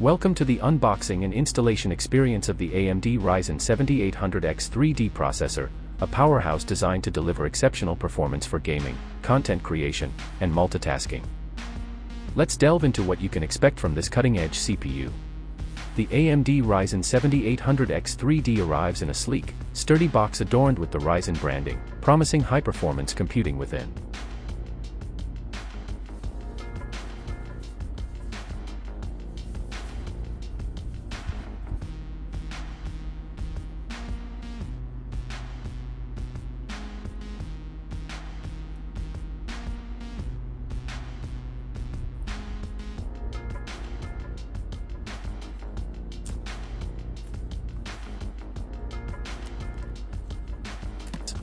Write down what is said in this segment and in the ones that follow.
Welcome to the unboxing and installation experience of the AMD Ryzen 7800X 3D processor, a powerhouse designed to deliver exceptional performance for gaming, content creation, and multitasking. Let's delve into what you can expect from this cutting-edge CPU. The AMD Ryzen 7800X 3D arrives in a sleek, sturdy box adorned with the Ryzen branding, promising high-performance computing within.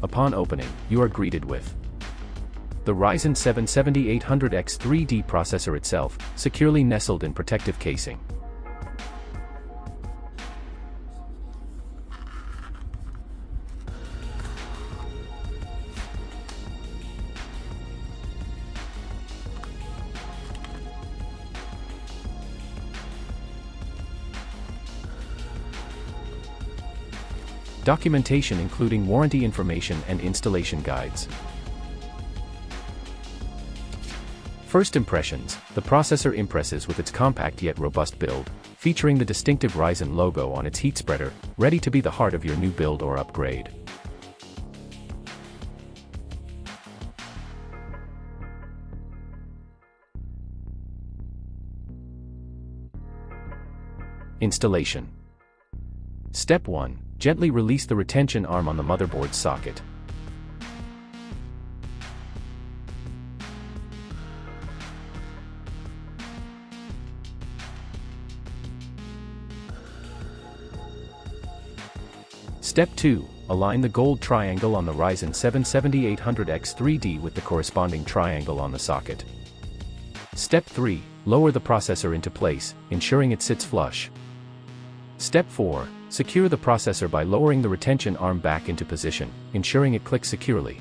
Upon opening, you are greeted with the Ryzen 7 7800X 3D processor itself, securely nestled in protective casing. Documentation including warranty information and installation guides. First impressions, the processor impresses with its compact yet robust build, featuring the distinctive Ryzen logo on its heat spreader, ready to be the heart of your new build or upgrade. Installation Step 1. Gently release the retention arm on the motherboard socket. Step 2. Align the gold triangle on the Ryzen 7 7800X 3D with the corresponding triangle on the socket. Step 3. Lower the processor into place, ensuring it sits flush. Step 4. Secure the processor by lowering the retention arm back into position, ensuring it clicks securely.